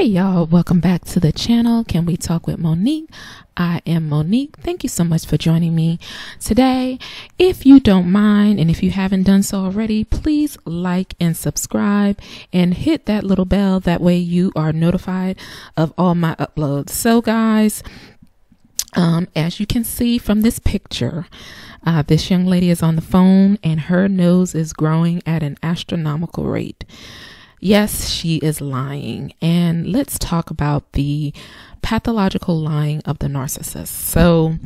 Hey y'all, welcome back to the channel. Can we talk with Monique? I am Monique. Thank you so much for joining me today. If you don't mind, and if you haven't done so already, please like and subscribe and hit that little bell. That way you are notified of all my uploads. So guys, um, as you can see from this picture, uh, this young lady is on the phone and her nose is growing at an astronomical rate. Yes, she is lying. And let's talk about the pathological lying of the narcissist. So,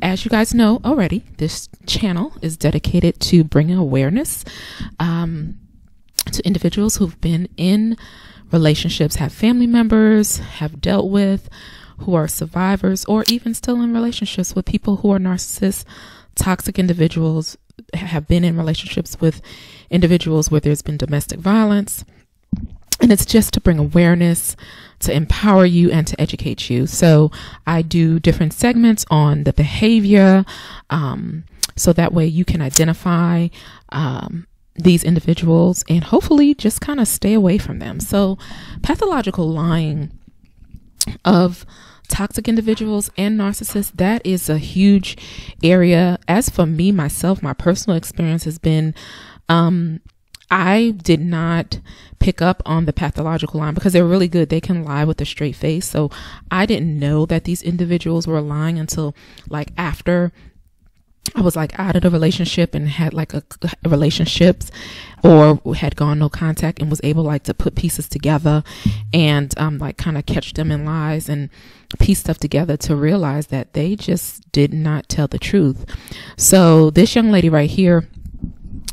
as you guys know already, this channel is dedicated to bringing awareness um, to individuals who've been in relationships, have family members, have dealt with, who are survivors, or even still in relationships with people who are narcissists, toxic individuals, have been in relationships with individuals where there's been domestic violence and it's just to bring awareness, to empower you, and to educate you. So I do different segments on the behavior, um, so that way you can identify um, these individuals and hopefully just kind of stay away from them. So pathological lying of toxic individuals and narcissists that is a huge area as for me myself my personal experience has been um, I did not pick up on the pathological line because they're really good. They can lie with a straight face. So I didn't know that these individuals were lying until like after I was like out of the relationship and had like a, relationships or had gone no contact and was able like to put pieces together and um like kind of catch them in lies and piece stuff together to realize that they just did not tell the truth. So this young lady right here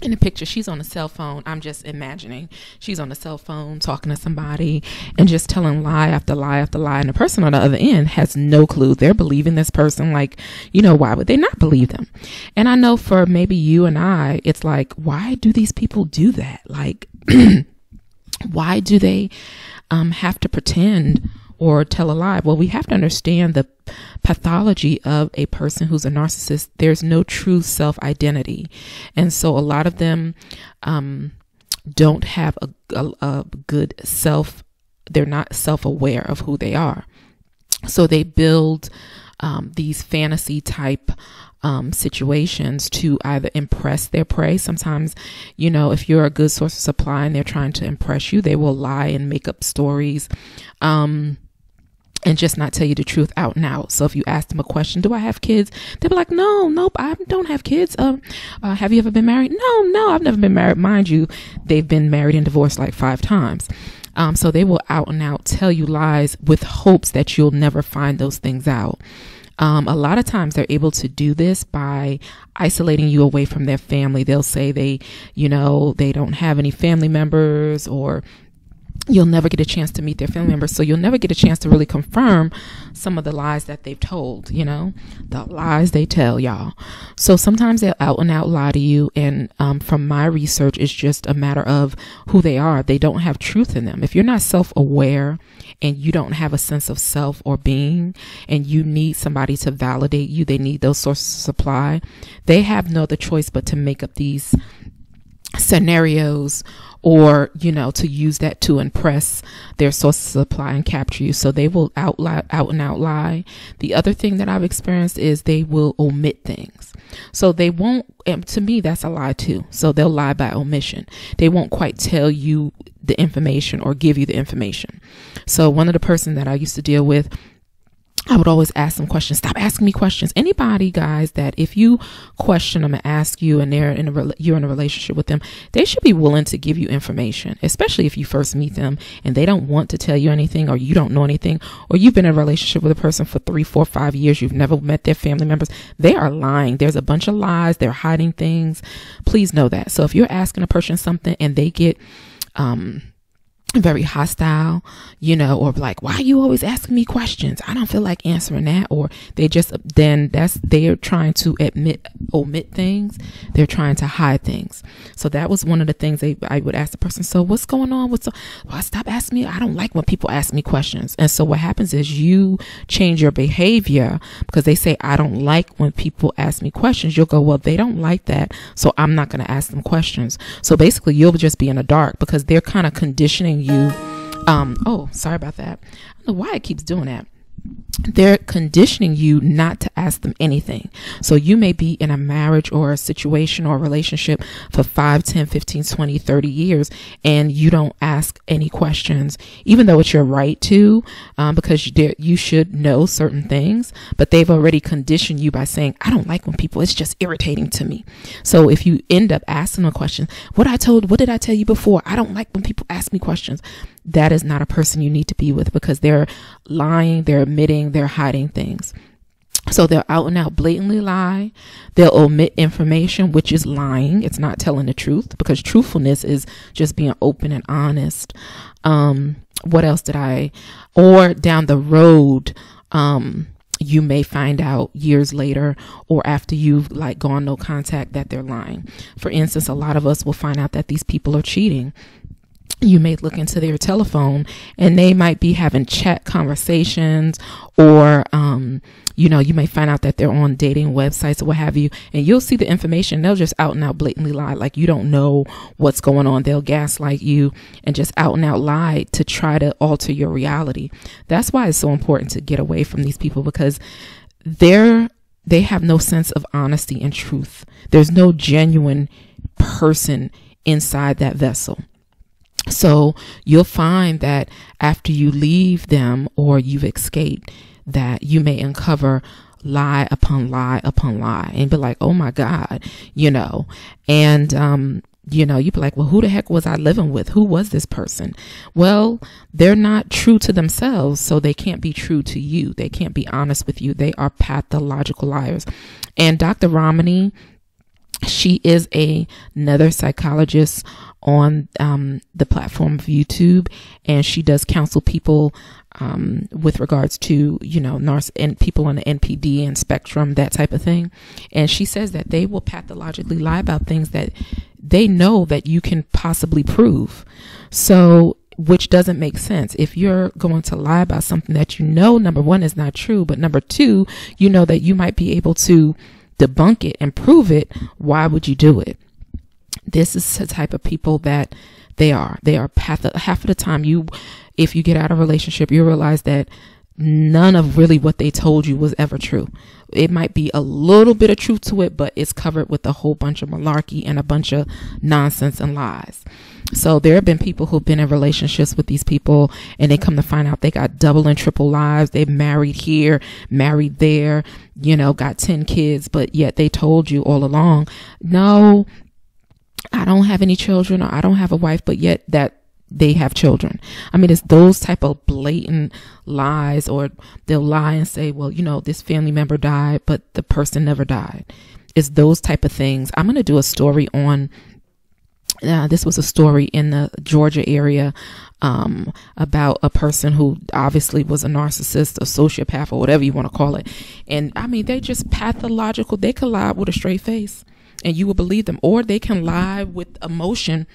in the picture she's on a cell phone. I'm just imagining she's on a cell phone talking to somebody and just telling lie after lie after lie. And the person on the other end has no clue. They're believing this person. Like you know why would they not believe them? And i know for maybe you and i it's like why do these people do that? Like why do they um, have to pretend or tell a lie. Well, we have to understand the pathology of a person who's a narcissist. There's no true self identity. And so a lot of them um, don't have a, a, a good self, they're not self aware of who they are. So they build um, these fantasy type um, situations to either impress their prey. Sometimes, you know, if you're a good source of supply and they're trying to impress you, they will lie and make up stories. Um, and just not tell you the truth out and out. So if you ask them a question, do I have kids? They'll be like, no, nope, I don't have kids. Um, uh, have you ever been married? No, no, I've never been married. Mind you, they've been married and divorced like five times. Um, so they will out and out tell you lies with hopes that you'll never find those things out. Um, a lot of times they're able to do this by isolating you away from their family. They'll say they, you know, they don't have any family members or you'll never get a chance to meet their family members. So you'll never get a chance to really confirm some of the lies that they've told, you know, the lies they tell y'all. So sometimes they'll out and out lie to you. And um, from my research, it's just a matter of who they are. They don't have truth in them. If you're not self aware and you don't have a sense of self or being and you need somebody to validate you, they need those sources of supply, they have no other choice but to make up these scenarios or you know to use that to impress their source of supply and capture you. So they will out out and out lie. The other thing that i've experienced is they will omit things. So they won't and to me that's a lie too. So they'll lie by omission. They won't quite tell you the information or give you the information. So one of the person that i used to deal with I would always ask them questions. Stop asking me questions. Anybody, guys, that if you question them and ask you, and they're in a you're in a relationship with them, they should be willing to give you information. Especially if you first meet them and they don't want to tell you anything, or you don't know anything, or you've been in a relationship with a person for three, four, five years. You've never met their family members. They are lying. There's a bunch of lies. They're hiding things. Please know that. So if you're asking a person something and they get um very hostile, you know, or like, why are you always asking me questions? I don't feel like answering that. Or they just, then that's, they're trying to admit, omit things. They're trying to hide things. So that was one of the things they, I would ask the person, so what's going on? What's, well, stop asking me. I don't like when people ask me questions. And so what happens is you change your behavior because they say, I don't like when people ask me questions. You'll go, well, they don't like that. So I'm not going to ask them questions. So basically you'll just be in the dark because they're kind of conditioning you um, oh, sorry about that. I don't know why it keeps doing that they're conditioning you not to ask them anything. So you may be in a marriage or a situation or a relationship for 5, 10, 15, 20, 30 years and you don't ask any questions, even though it's your right to, um, because you, you should know certain things, but they've already conditioned you by saying, I don't like when people, it's just irritating to me. So if you end up asking a question, what I told, what did I tell you before? I don't like when people ask me questions that is not a person you need to be with because they're lying, they're admitting, they're hiding things. So they'll out and out blatantly lie. They'll omit information, which is lying. It's not telling the truth because truthfulness is just being open and honest. Um, what else did I, or down the road, um, you may find out years later or after you've like gone no contact that they're lying. For instance, a lot of us will find out that these people are cheating you may look into their telephone and they might be having chat conversations or um, you know you may find out that they're on dating websites or what have you and you'll see the information. They'll just out and out blatantly lie like you don't know what's going on. They'll gaslight you and just out and out lie to try to alter your reality. That's why it's so important to get away from these people because they're they have no sense of honesty and truth. There's no genuine person inside that vessel so you'll find that after you leave them or you've escaped, that you may uncover lie upon lie upon lie and be like, oh my God, you know, and, um, you know, you'd be like, well, who the heck was I living with? Who was this person? Well, they're not true to themselves, so they can't be true to you. They can't be honest with you. They are pathological liars. And Dr. Ramani, she is a, another psychologist on um, the platform of YouTube, and she does counsel people um, with regards to you know narciss and people on the NPD and spectrum, that type of thing. And she says that they will pathologically lie about things that they know that you can possibly prove. So which doesn't make sense. If you're going to lie about something that you know, number one, is not true, but number two, you know that you might be able to debunk it and prove it, why would you do it? This is the type of people that they are. They are half, half of the time you, if you get out of relationship, you realize that none of really what they told you was ever true. It might be a little bit of truth to it, but it's covered with a whole bunch of malarkey and a bunch of nonsense and lies. So there have been people who've been in relationships with these people and they come to find out they got double and triple lives. They've married here, married there, you know, got 10 kids, but yet they told you all along, no, I don't have any children or I don't have a wife, but yet that they have children. I mean, it's those type of blatant lies, or they'll lie and say, well, you know, this family member died, but the person never died. It's those type of things. I'm going to do a story on. Uh, this was a story in the Georgia area um, about a person who obviously was a narcissist, a sociopath, or whatever you want to call it. And I mean, they just pathological. They could lie with a straight face, and you will believe them, or they can lie with emotion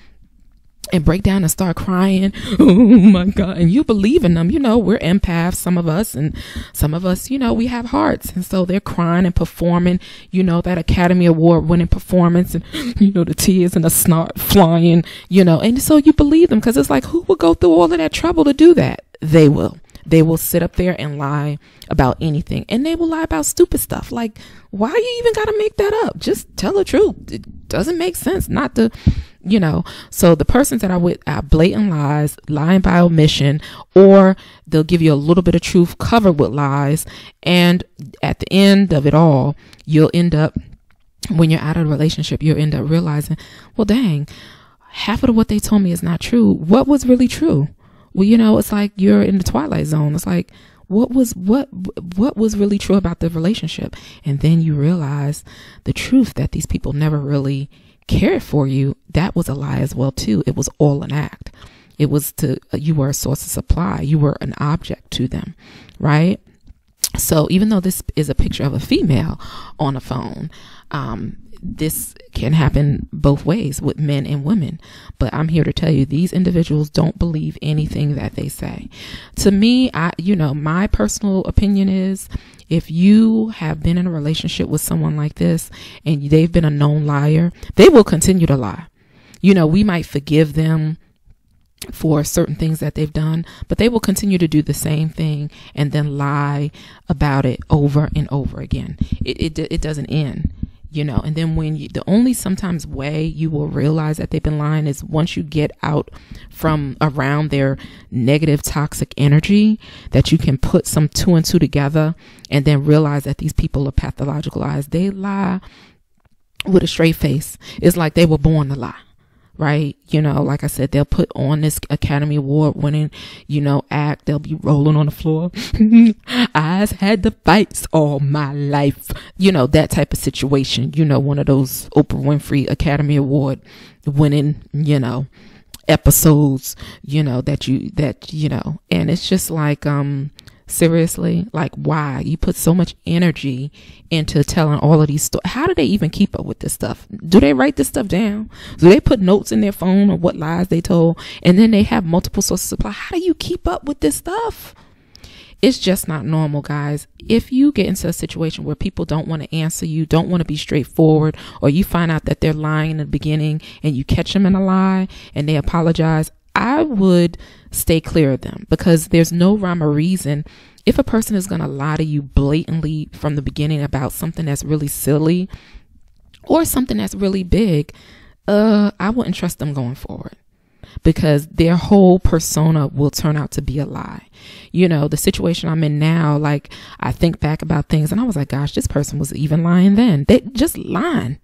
and break down and start crying. Oh my God. And you believe in them. You know, we're empaths, some of us, and some of us, you know, we have hearts. And so they're crying and performing, you know, that Academy Award winning performance and, you know, the tears and the snot flying, you know, and so you believe them because it's like, who would go through all of that trouble to do that? They will. They will sit up there and lie about anything. And they will lie about stupid stuff. Like, why you even got to make that up? Just tell the truth. It doesn't make sense not to you know so the persons that are with are blatant lies lying by omission or they'll give you a little bit of truth covered with lies and at the end of it all you'll end up when you're out of a relationship you'll end up realizing well dang half of what they told me is not true what was really true well you know it's like you're in the twilight zone it's like what was what what was really true about the relationship and then you realize the truth that these people never really cared for you, that was a lie as well too. It was all an act. It was to you were a source of supply. You were an object to them, right? So even though this is a picture of a female on a phone, um, this can happen both ways with men and women. But I'm here to tell you these individuals don't believe anything that they say. To me, I, you know, my personal opinion is if you have been in a relationship with someone like this and they've been a known liar, they will continue to lie. You know, we might forgive them for certain things that they've done, but they will continue to do the same thing and then lie about it over and over again. It, it, it doesn't end, you know. And then when you, the only sometimes way you will realize that they've been lying is once you get out from around their negative, toxic energy, that you can put some two and two together and then realize that these people are pathological lies. They lie with a straight face. It's like they were born to lie right? You know, like I said, they'll put on this Academy Award winning, you know, act. They'll be rolling on the floor. I've had the fights all my life. You know, that type of situation. You know, one of those Oprah Winfrey Academy Award winning, you know, episodes, you know, that you, that, you know, and it's just like, um, Seriously? Like, why? You put so much energy into telling all of these stories. How do they even keep up with this stuff? Do they write this stuff down? Do they put notes in their phone of what lies they told? And then they have multiple sources of supply. How do you keep up with this stuff? It's just not normal, guys. If you get into a situation where people don't want to answer you, don't want to be straightforward, or you find out that they're lying in the beginning and you catch them in a lie and they apologize, I would stay clear of them because there's no rhyme or reason. If a person is going to lie to you blatantly from the beginning about something that's really silly or something that's really big, uh, I wouldn't trust them going forward because their whole persona will turn out to be a lie. You know, the situation I'm in now, like I think back about things and I was like, gosh, this person was even lying then. They just lying.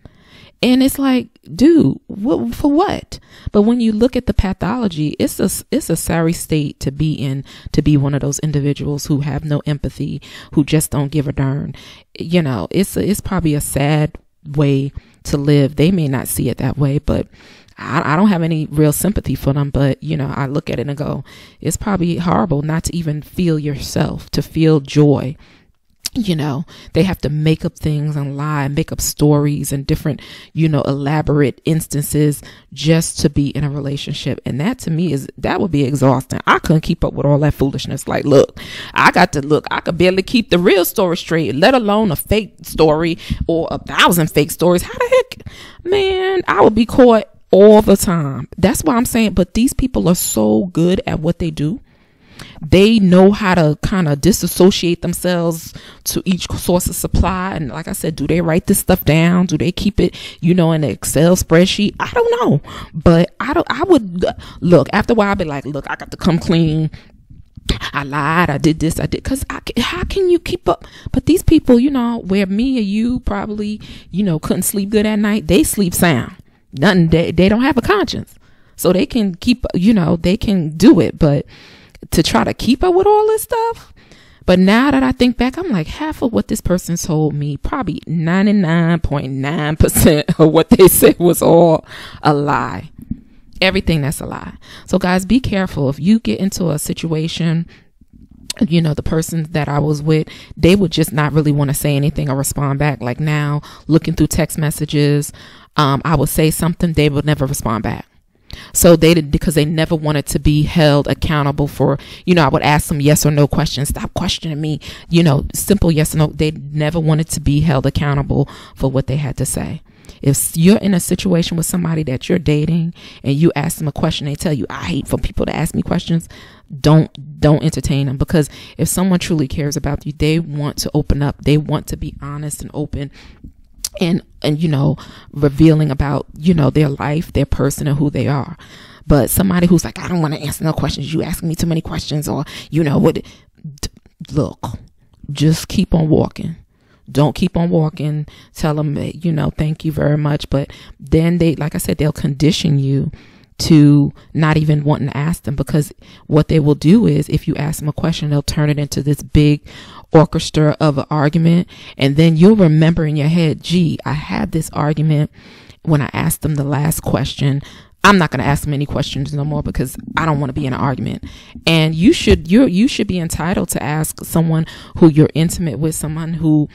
And it's like, dude, what, for what? But when you look at the pathology, it's a, it's a sorry state to be in, to be one of those individuals who have no empathy, who just don't give a darn. You know, it's, a, it's probably a sad way to live. They may not see it that way, but I, I don't have any real sympathy for them. But, you know, I look at it and go, it's probably horrible not to even feel yourself, to feel joy you know, they have to make up things and lie, make up stories and different, you know, elaborate instances just to be in a relationship. And that to me is, that would be exhausting. I couldn't keep up with all that foolishness. Like, look, I got to look, I could barely keep the real story straight, let alone a fake story or a thousand fake stories. How the heck, man, I would be caught all the time. That's why I'm saying, but these people are so good at what they do they know how to kind of disassociate themselves to each source of supply. And like I said, do they write this stuff down? Do they keep it, you know, in an Excel spreadsheet? I don't know, but I don't, I would look after a while, I'd be like, look, I got to come clean. I lied. I did this. I did. Cause I, how can you keep up? But these people, you know, where me or you probably, you know, couldn't sleep good at night, they sleep sound. Nothing. They, they don't have a conscience. So they can keep, you know, they can do it. But to try to keep up with all this stuff. But now that I think back, I'm like half of what this person told me, probably 99.9% of what they said was all a lie. Everything that's a lie. So guys, be careful. If you get into a situation you know, the person that I was with, they would just not really want to say anything or respond back. Like now, looking through text messages, um, I would say something, they would never respond back. So they did because they never wanted to be held accountable for, you know, I would ask them yes or no questions. Stop questioning me. You know, simple yes or no. They never wanted to be held accountable for what they had to say. If you're in a situation with somebody that you're dating and you ask them a question, they tell you, I hate for people to ask me questions. Don't, don't entertain them because if someone truly cares about you, they want to open up. They want to be honest and open and and you know revealing about you know their life their person and who they are. But somebody who's like i don't want to answer no questions. You asking me too many questions or you know what look just keep on walking. Don't keep on walking. Tell them you know thank you very much. But then they like i said they'll condition you to not even wanting to ask them because what they will do is if you ask them a question they'll turn it into this big orchestra of an argument and then you'll remember in your head gee i had this argument when i asked them the last question. I'm not going to ask them any questions no more because i don't want to be in an argument. And you should you you should be entitled to ask someone who you're intimate with someone who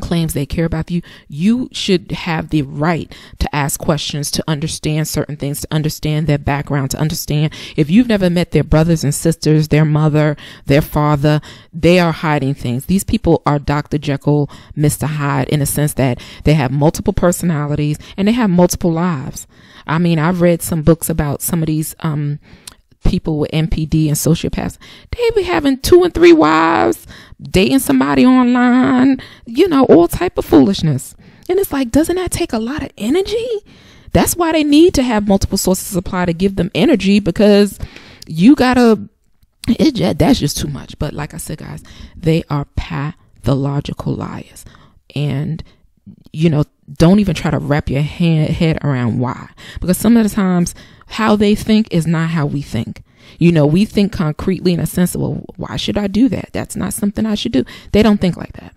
claims they care about you, you should have the right to ask questions, to understand certain things, to understand their background, to understand if you've never met their brothers and sisters, their mother, their father, they are hiding things. These people are Dr. Jekyll, Mr. Hyde in a sense that they have multiple personalities and they have multiple lives. I mean, I've read some books about some of these, um, people with MPD and sociopaths, they be having two and three wives, dating somebody online, you know, all type of foolishness. And it's like, doesn't that take a lot of energy? That's why they need to have multiple sources of supply to give them energy because you gotta it that's just too much. But like I said, guys, they are pathological liars. And you know, don't even try to wrap your head, head around why. Because some of the times how they think is not how we think. You know, we think concretely in a sense of, well, why should I do that? That's not something I should do. They don't think like that.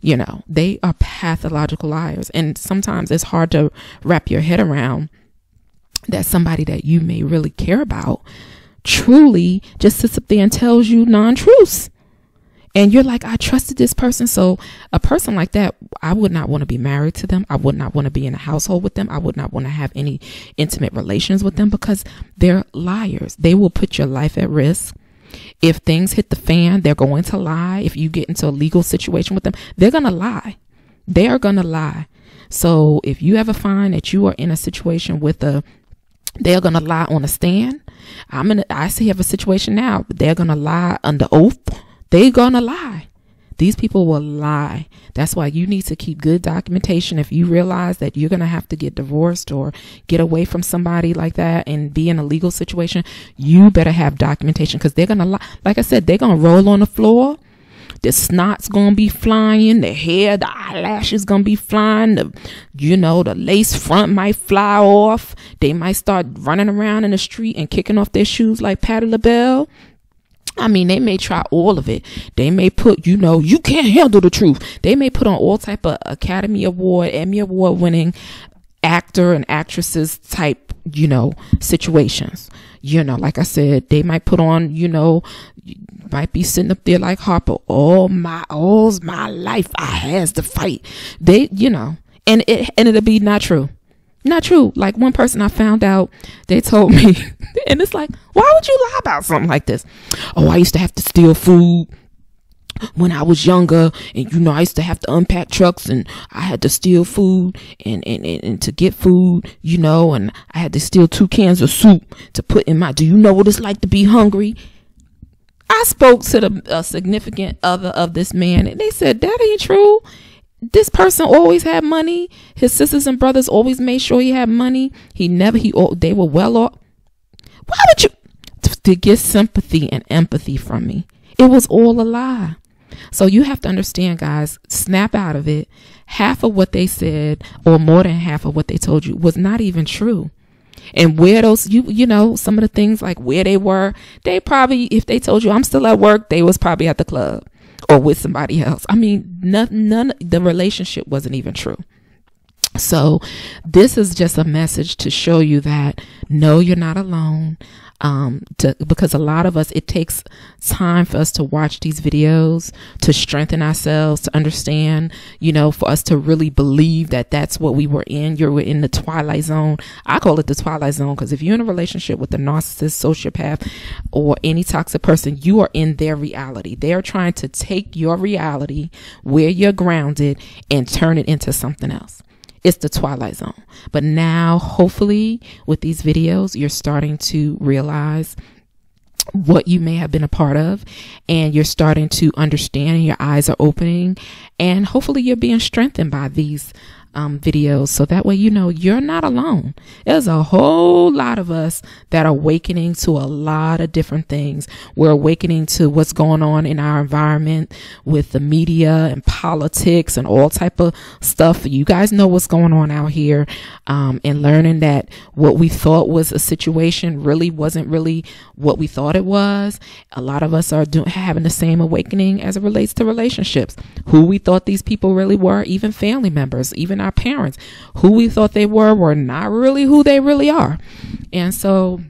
You know, they are pathological liars. And sometimes it's hard to wrap your head around that somebody that you may really care about truly just sits up there and tells you non truths. And you're like, I trusted this person. So, a person like that, I would not want to be married to them. I would not want to be in a household with them. I would not want to have any intimate relations with them because they're liars. They will put your life at risk. If things hit the fan, they're going to lie. If you get into a legal situation with them, they're going to lie. They are going to lie. So, if you ever find that you are in a situation with a they're gonna lie on a stand. I'm in. A, I see have a situation now. but They're gonna lie under oath they're gonna lie. These people will lie. That's why you need to keep good documentation. If you realize that you're going to have to get divorced or get away from somebody like that and be in a legal situation, you better have documentation because they're going to lie. Like I said, they're going to roll on the floor. The snot's going to be flying. The hair, the eyelashes going to be flying. The, you know, the lace front might fly off. They might start running around in the street and kicking off their shoes like Patti LaBelle. I mean, they may try all of it. They may put, you know, you can't handle the truth. They may put on all type of Academy Award, Emmy Award winning actor and actresses type, you know, situations. You know, like I said, they might put on, you know, might be sitting up there like Harper, all my, all's my life I has to fight. They, you know, and it, and it'll be not true. Not true. Like one person I found out, they told me, and it's like, why would you lie about something like this? Oh, I used to have to steal food when I was younger, and you know, I used to have to unpack trucks and I had to steal food and, and, and, and, to get food, you know, and I had to steal two cans of soup to put in my, do you know what it's like to be hungry? I spoke to the significant other of this man and they said, that ain't true this person always had money. His sisters and brothers always made sure he had money. He never he they were well off. Why would you to get sympathy and empathy from me? It was all a lie. So you have to understand, guys, snap out of it. Half of what they said, or more than half of what they told you, was not even true. And where those you you know some of the things like where they were, they probably if they told you I'm still at work, they was probably at the club or with somebody else. I mean, none, none, the relationship wasn't even true. So this is just a message to show you that no, you're not alone um, to, because a lot of us, it takes time for us to watch these videos, to strengthen ourselves, to understand, you know, for us to really believe that that's what we were in. You're in the twilight zone. I call it the twilight zone because if you're in a relationship with a narcissist, sociopath, or any toxic person, you are in their reality. They're trying to take your reality where you're grounded and turn it into something else it's the twilight zone. But now, hopefully, with these videos, you're starting to realize what you may have been a part of and you're starting to understand and your eyes are opening and hopefully you're being strengthened by these um, videos so that way you know you're not alone. There's a whole lot of us that are awakening to a lot of different things. We're awakening to what's going on in our environment with the media and politics and all type of stuff. You guys know what's going on out here, um, and learning that what we thought was a situation really wasn't really what we thought it was. A lot of us are having the same awakening as it relates to relationships. Who we thought these people really were, even family members, even our parents. Who we thought they were were not really who they really are. And so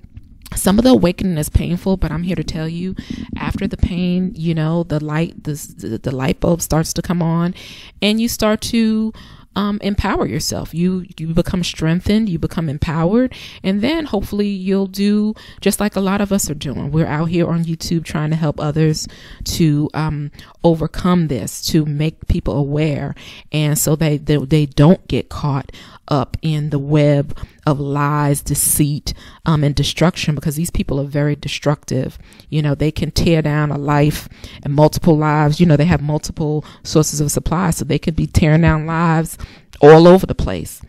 some of the awakening is painful, but I'm here to tell you after the pain, you know, the light, the, the light bulb starts to come on and you start to um, empower yourself. You you become strengthened, you become empowered, and then hopefully you'll do just like a lot of us are doing. We're out here on YouTube trying to help others to um, overcome this, to make people aware, and so they, they they don't get caught up in the web of lies, deceit, um, and destruction because these people are very destructive. You know, they can tear down a life and multiple lives. You know, they have multiple sources of supply, so they could be tearing down lives all over the place.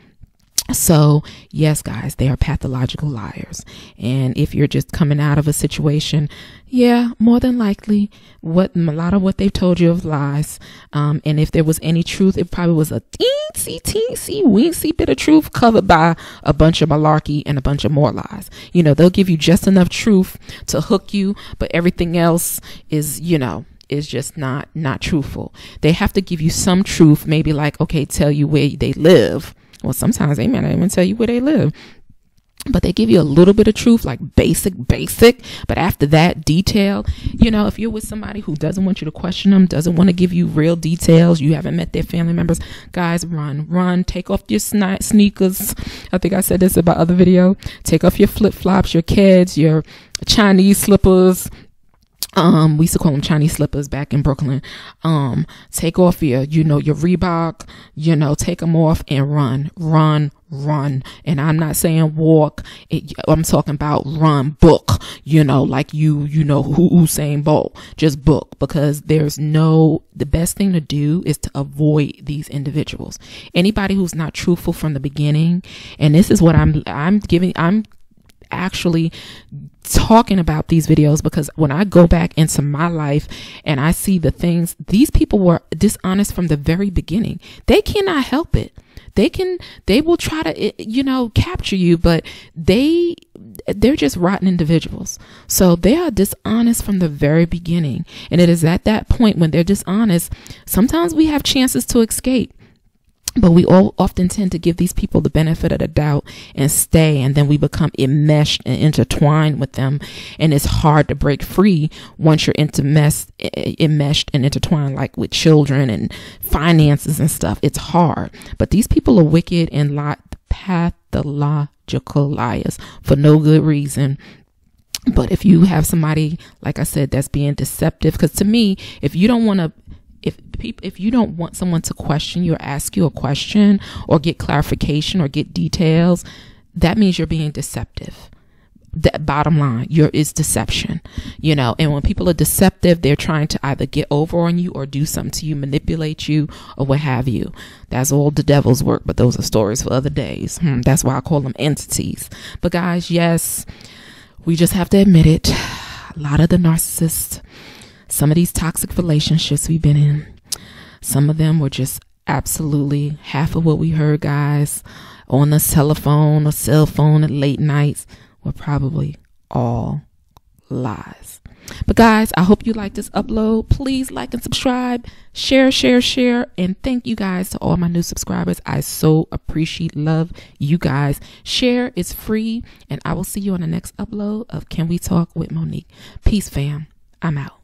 So, yes, guys, they are pathological liars. And if you're just coming out of a situation, yeah, more than likely, what a lot of what they've told you of lies. Um, and if there was any truth, it probably was a teensy, teensy, weensy bit of truth covered by a bunch of malarkey and a bunch of more lies. You know, they'll give you just enough truth to hook you, but everything else is, you know, is just not not truthful. They have to give you some truth, maybe like okay, tell you where they live well, sometimes they may not even tell you where they live. But they give you a little bit of truth, like basic, basic. But after that, detail. You know, if you're with somebody who doesn't want you to question them, doesn't want to give you real details, you haven't met their family members, guys, run, run. Take off your sneakers. I think I said this about other video. Take off your flip flops, your kids, your Chinese slippers, um we used to call them chinese slippers back in brooklyn. Um take off your you know your reebok you know take them off and run run run. And i'm not saying walk. It, i'm talking about run book. You know like you you know who usain bolt. Just book. Because there's no the best thing to do is to avoid these individuals. Anybody who's not truthful from the beginning and this is what i'm i'm giving i'm actually talking about these videos because when I go back into my life and I see the things, these people were dishonest from the very beginning. They cannot help it. They can, they will try to, eh, you know, capture you, but they, they're just rotten individuals. So they are dishonest from the very beginning. And it is at that point when they're dishonest, sometimes we have chances to escape but we all often tend to give these people the benefit of the doubt and stay and then we become enmeshed and intertwined with them. And it's hard to break free once you're enmeshed, enmeshed and intertwined like with children and finances and stuff. It's hard. But these people are wicked and lot pathological liars for no good reason. But if you have somebody like i said that's being deceptive because to me if you don't want to if people if you don't want someone to question you or ask you a question or get clarification or get details that means you're being deceptive. That bottom line your is deception you know? And when people are deceptive they're trying to either get over on you or do something to you manipulate you or what have you. That's all the devil's work but those are stories for other days. Hmm, that's why i call them entities. But guys yes we just have to admit it. A lot of the narcissists some of these toxic relationships we've been in, some of them were just absolutely half of what we heard, guys, on the telephone or cell phone at late nights were probably all lies. But guys, I hope you like this upload. Please like and subscribe, share, share, share, and thank you guys to all my new subscribers. I so appreciate love you guys. Share is free, and I will see you on the next upload of Can We Talk with Monique. Peace, fam. I'm out.